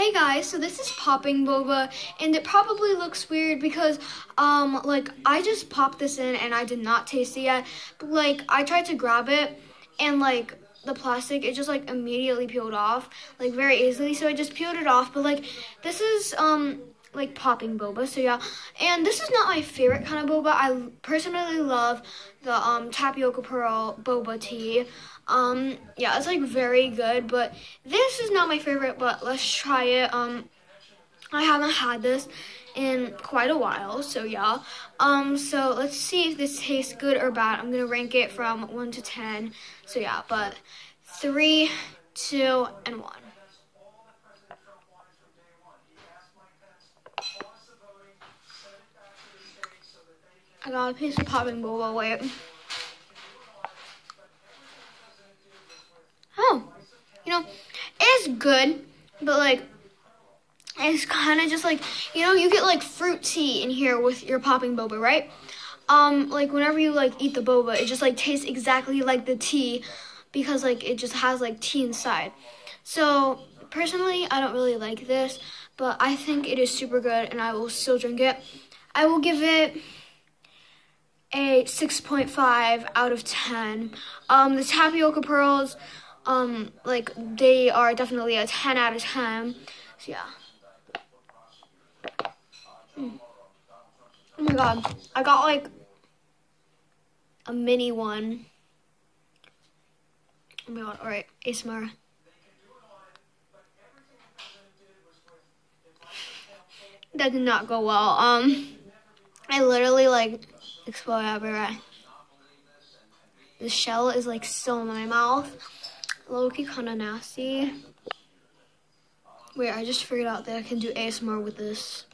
Hey guys, so this is popping boba and it probably looks weird because um like I just popped this in and I did not taste it yet. But like I tried to grab it and like the plastic it just like immediately peeled off like very easily so I just peeled it off but like this is um like popping boba so yeah and this is not my favorite kind of boba I personally love the um tapioca pearl boba tea um, yeah, it's like very good, but this is not my favorite, but let's try it. Um, I haven't had this in quite a while, so yeah. Um, so let's see if this tastes good or bad. I'm gonna rank it from one to 10. So yeah, but three, two, and one. I got a piece of popping boba, wait. Oh, you know, it's good, but like, it's kind of just like, you know, you get like fruit tea in here with your popping boba, right? Um, like whenever you like eat the boba, it just like tastes exactly like the tea because like it just has like tea inside. So personally, I don't really like this, but I think it is super good and I will still drink it. I will give it a 6.5 out of 10. Um, the tapioca pearls, um, like they are definitely a 10 out of 10. So yeah. Mm. Oh my god, I got like a mini one. Oh my god, alright, ASMR. That did not go well. Um, I literally like exploded everywhere. The shell is like still in my mouth low-key kind of nasty. Wait, I just figured out that I can do ASMR with this.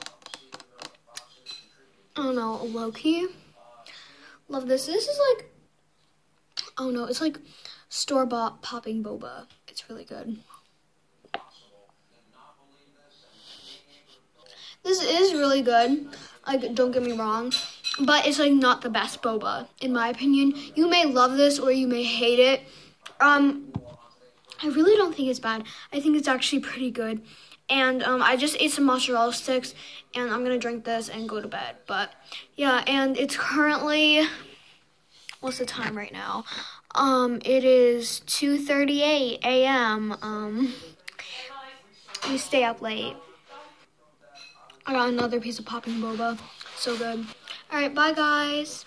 Oh no, low-key. Love this. This is like, oh no, it's like store-bought popping boba. It's really good. This is really good. Like, don't get me wrong. But it's like not the best boba, in my opinion. You may love this or you may hate it. Um, I really don't think it's bad. I think it's actually pretty good. And um, I just ate some mozzarella sticks, and I'm gonna drink this and go to bed. But yeah, and it's currently what's the time right now? Um, it is 2:38 a.m. Um, we stay up late. I got another piece of popping boba. So good. All right, bye guys.